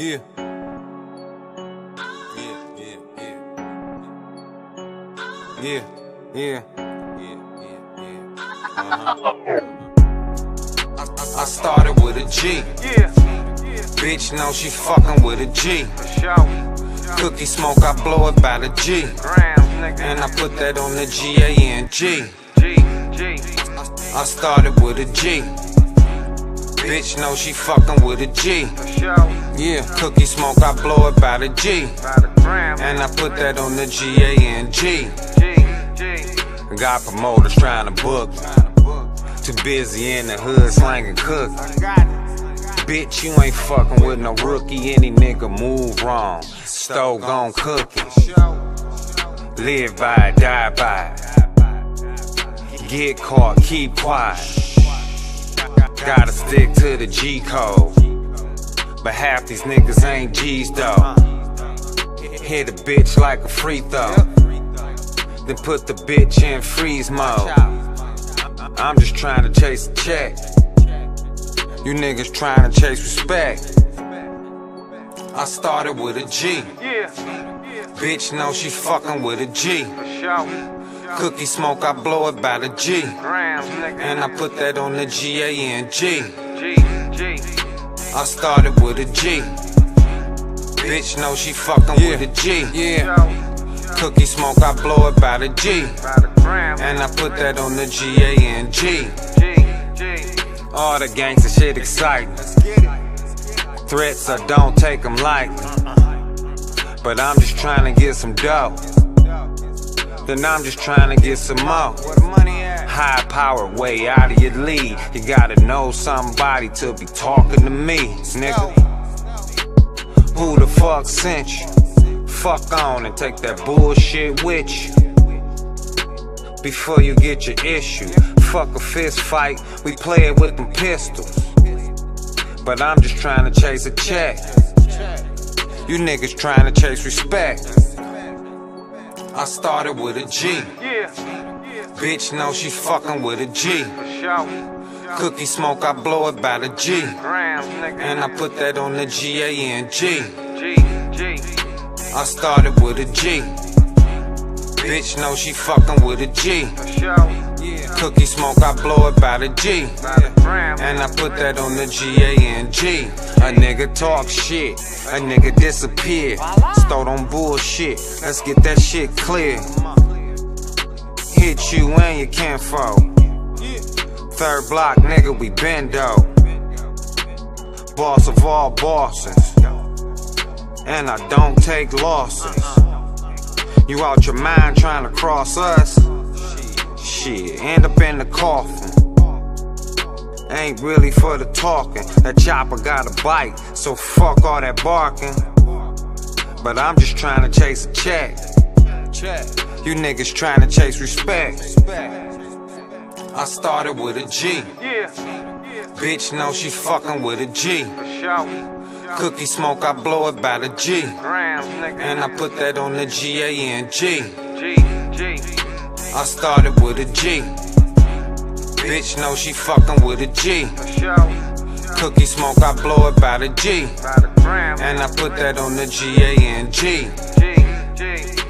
Yeah. Yeah, yeah, yeah. Yeah, yeah. Yeah, yeah, yeah. Uh-huh. I, started with a G. Yeah, Bitch know she fucking with a G. Cookie smoke, I blow it by the G. And I put that on the. G, G. I started with a G. Bitch know she fucking with a G. Yeah, cookie smoke, I blow it by the G. And I put that on the. G, G. Got promoters trying to book. Too busy in the hood slanging cook. Bitch, you ain't fucking with no rookie. Any nigga move wrong. Stove cook it. Live by die by. Get caught, keep quiet. Gotta stick to the G code. But half these niggas ain't G's though. Hit a bitch like a free throw. Then put the bitch in freeze mode. I'm just trying to chase a check. You niggas trying to chase respect. I started with a G. Yeah, Bitch know she fucking with a G. Cookie smoke, I blow it by the G. And I put that on the. G, G. I started with a G. Bitch know she fucking with a G. Yeah. Cookie smoke, I blow it by the G. By the gram. And I put that on the G-A-N-G. G, G. All the gangsta shit exciting. Threats, I don't take them lightly. But I'm just trying to get some dough. Then I'm just trying to get some more. High power, way out of your league. You gotta know somebody to be talking to me, nigga. Who the fuck sent you? Fuck on and take that bullshit with you. Before you get your issue, fuck a fist fight, we play it with them pistols. But I'm just trying to chase a check. You niggas trying to chase respect. I started with a G. Yeah, Bitch know she fucking with a G. Cookie smoke, I blow it by the G. And I put that on the. G, G. I started with a G. Bitch know she fucking with a G. Cookie smoke, I blow it by the G. And I put that on the G-A-N-G. A nigga talk shit, a nigga disappear. Start on bullshit, let's get that shit clear. Hit you and your kinfolk. Third block, nigga, we bendo. Boss of all bosses. And I don't take losses. You out your mind trying to cross us? Shit, end up in the coffin. Ain't really for the talking. That chopper got a bite, so fuck all that barking. But I'm just trying to chase a check. You niggas trying to chase respect. I started with a G. Yeah, Bitch know she fucking with a G. Cookie smoke, I blow it by the G. And I put that on the G-A-N-G. G, G. I started with a G. Bitch know she fucking with a G. Cookie smoke, I blow it by the G. And I put that on the G-A-N-G. G, G.